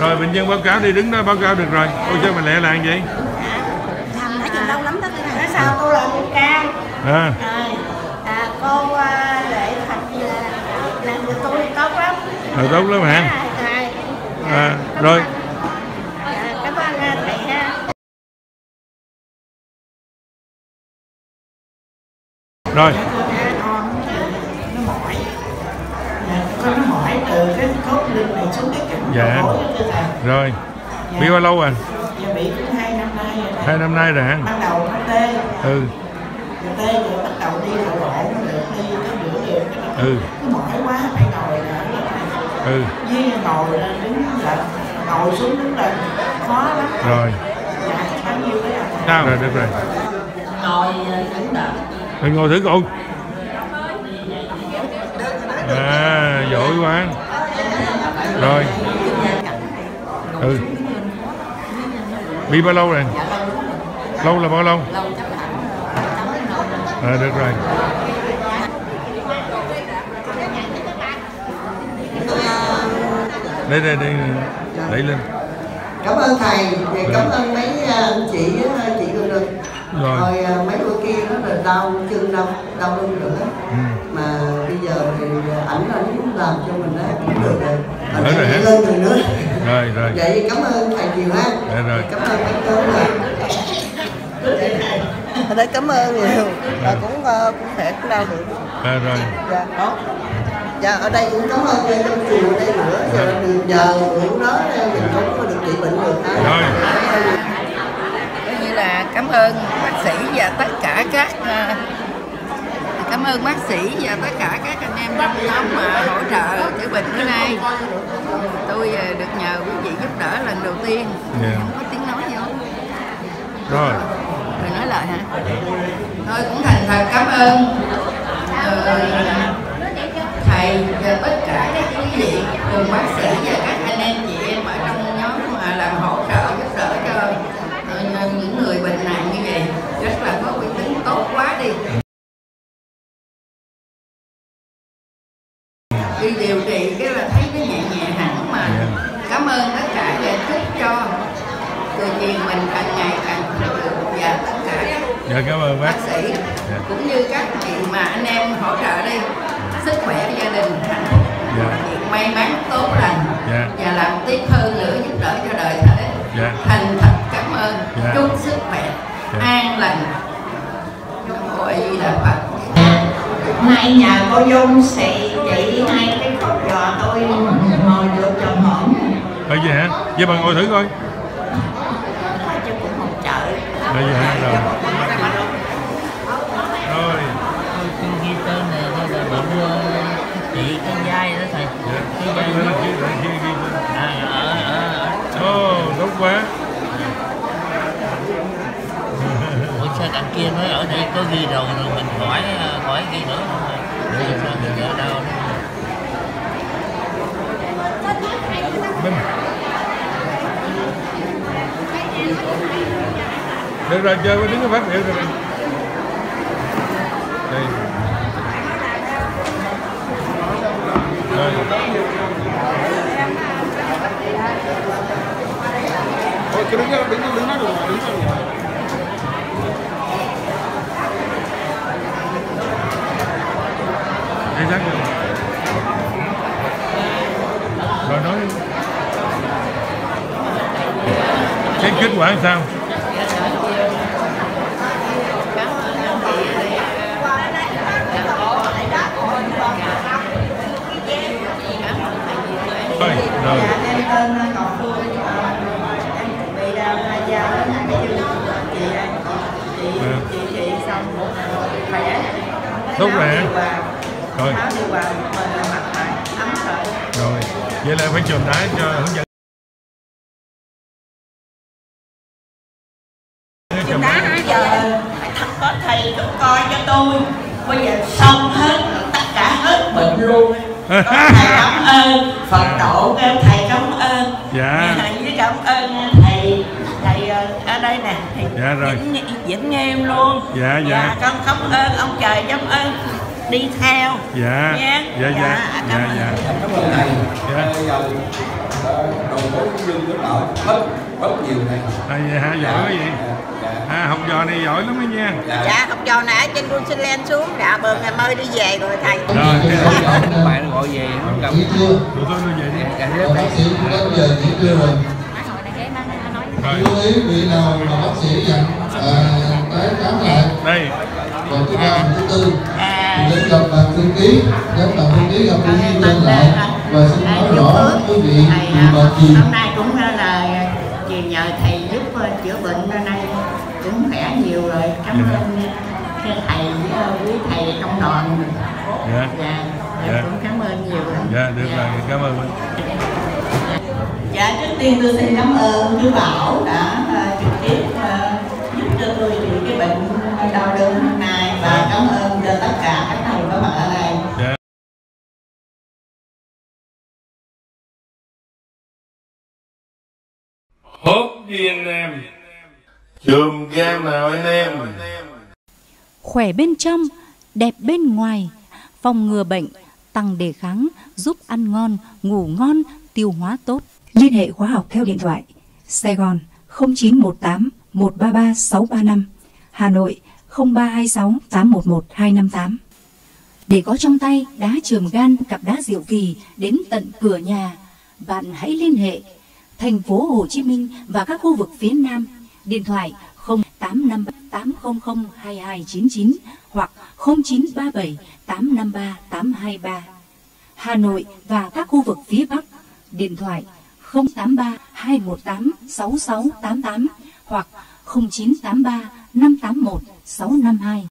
rồi bệnh nhân báo cáo đi đứng đó báo cáo được rồi. Ôi sao mà lẹ làng vậy? Nãy giờ lâu lắm đó Nói sao cô làm cô ca. À. À, à, cô à, lệ thành là làm được tôi tốt lắm. Rồi tốt lắm hả? À, rồi. Rồi từ cái cốt lưng này xuống cái cẳng Dạ. cổ cơ thể rồi. Bị bao lâu rồi? Dạ bị cũng hai năm nay rồi hai năm nay rồi hả? Ban đầu nó tê ừ. Rồi tê rồi bắt đầu đi bộ bộ nó được đi có bữa được cái nó ừ. cứ mỏi quá phải ngồi lại. Ừ. Với ngồi lên đứng lên ngồi xuống đứng lên. Khó lắm. Rồi. Dạ bao nhiêu đấy à sao? Rồi được rồi. Ngồi đứng đợi. Rồi ngồi thử cô à giỏi quá. Rồi. Ừ. Bị bao lâu rồi? Lâu là bao lâu? À được rồi. Đây đây đây. Đẩy lên. Cảm ơn thầy. Và cảm ơn mấy à, anh chị với chị Hương rồi. Rồi à, mấy bữa kia nó là đau chân đau đau lưng nữa làm cho mình đó cũng được rồi. Đỡ rồi lên rồi nữa. Rồi rồi. Vậy cảm ơn thầy nhiều ha. Dạ rồi. cảm ơn mấy cô là đây cảm ơn nhiều. Và cũng uh, cũng thể cũng đau được. À, rồi. Dạ đó. Dạ ở đây cũng cảm ơn uh, trong chùa ở đây nữa. Giờ được nhờ những đó uh, mình cũng có được trị bệnh được ha. Rồi. Coi như là cảm ơn bác sĩ và tất cả các à, cảm ơn bác sĩ và tất cả các anh em trong nhóm mà hỗ trợ chữa bệnh bữa nay. Tôi à, được nhờ quý vị giúp đỡ lần đầu tiên. Dạ. không có tiếng nói vô rồi. Người nói lời hả? Tôi cũng thành thật cảm ơn ờ, thầy và tất cả các quý vị cùng bác sĩ và các anh em chị em ở trong nhóm mà làm hỗ trợ giúp đỡ cho ờ, những người bệnh nặng như vậy rất là có uy tín tốt quá đi đi điều trị cái là thấy nó nhẹ nhẹ hẳn mà cảm ơn tất cả và chúc cho người truyền mình càng ngày càng được và tất cả các dạ cảm ơn bác bác sĩ cũng như các chị mà anh em hỗ trợ đi sức khỏe gia đình hạnh phúc Dạ. việc may mắn tốt lành Dạ. và làm tiếp hơn nữa giúp đỡ cho đời thế Dạ. thành thật cảm ơn Dạ. chúc sức khỏe Dạ. an lành A Di Đà Phật nay nhờ cô Dung sẽ chị hai cái khúc giò tôi ngồi được tròn hổn Bây giờ hả? Giờ bà ngồi thử coi. Bây giờ hả? Rồi. Ồ, tốt quá. ủa sao đằng kia nói ở đây có ghi rồi rồi mình khỏi khỏi ghi nữa không thầy Vậy sao mình ở đâu Minh. Được rồi, chơi đứng cái phát biểu rồi. Thôi cứ đứng đứng đứng đó được rồi, đứng được rồi. Rồi nói đi. Cái kết quả làm sao? Rồi, rồi. em tên Ngọc Phương em bị đau hai da đó là cái chương chị chị À. chị chị xong khỏe Tốt rồi? Rồi. rồi. Rồi. Vậy là phải chùm đá cho hướng dẫn. Chùm đá giờ thật có thầy có coi cho tôi. Bây giờ xong hết tất cả hết. Bệnh luôn có thầy cảm ơn. phật tổ kêu thầy cảm ơn. Dạ. với cảm ơn thầy thầy ờ, ở đây nè thầy Dạ rồi. Vĩnh, Vĩnh Nghiêm luôn Dạ, dạ. con cảm ơn ông trời cảm ơn đi theo dạ Nha. dạ dạ Dạ, dạ cảm ơn. dạ cảm ơn thầy Dạ. Ờ, đầu mối dương của đỡ rất rất nhiều này à, vậy hả giỏi quá vậy dạ à học trò này giỏi lắm đó nha dạ Dạ, học trò này ở trên Zealand xuống, dạ bữa ngày mới đi về rồi thầy. rồi cái bạn gọi về không cầm tụi tôi nó về đi và bác sĩ cũng đến giờ nghỉ trưa rồi rồi lưu ý vị nào mà bác sĩ dặn à, tái khám lại. Đây. Vào thứ ba thứ tư. À. Đến gặp bàn thư ký giám đốc thư ký gặp bác sĩ lên lại. và xin nói rõ quý vị bị bệnh gì hôm nay cũng là vì nhờ thầy giúp chữa bệnh hôm nay cũng khỏe nhiều rồi. Cảm Dạ. ơn thầy với quý thầy trong đoàn. Dạ. Dạ Dạ. dạ. cũng cảm ơn nhiều. Lắm dạ được rồi cảm ơn Dạ trước tiên tôi xin cảm ơn chú Bảo đã ờ, trực tiếp ờ, giúp cho tôi trị cái bệnh đau đớn hôm nay và cảm ơn cho tất cả các thầy có mặt ở đây. dạ. Hốt đi anh em. Chùm game nào anh em? Khỏe bên trong, đẹp bên ngoài, phòng ngừa bệnh, tăng đề kháng, giúp ăn ngon, ngủ ngon, tiêu hóa tốt. Liên hệ khóa học theo điện thoại Sài Gòn 0918 133 635, Hà Nội 0326 811 258. Để có trong tay đá trường gan cặp đá diệu kỳ đến tận cửa nhà, bạn hãy liên hệ thành phố Hồ Chí Minh và các khu vực phía Nam. Điện thoại 085 800 2299 hoặc 0937 853 823. Hà Nội và các khu vực phía Bắc. Điện thoại 083 218 6688 hoặc 0983 581 652.